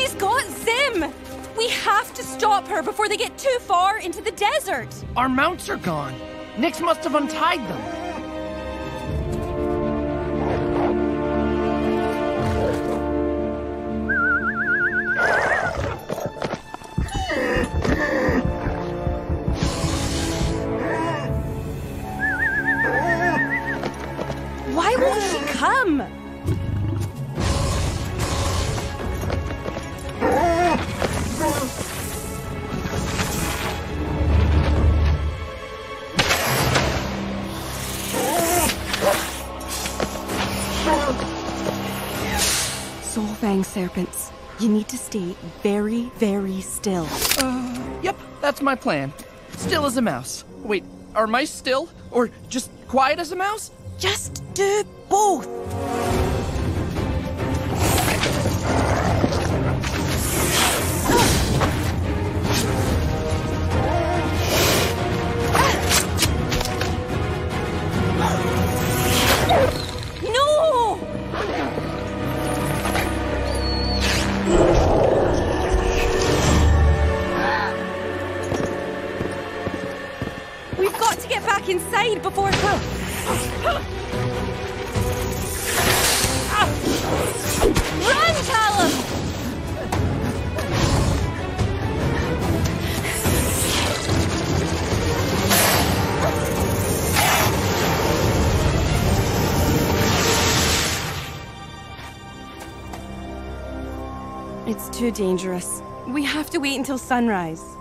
She's got Zym! We have to stop her before they get too far into the desert! Our mounts are gone. Nyx must have untied them. Why won't she come? Soulfang serpents, you need to stay very, very still. Uh, yep, that's my plan. Still as a mouse. Wait, are mice still? Or just quiet as a mouse? Just do both. We've got to get back inside before. Run, Callum! It's too dangerous. We have to wait until sunrise.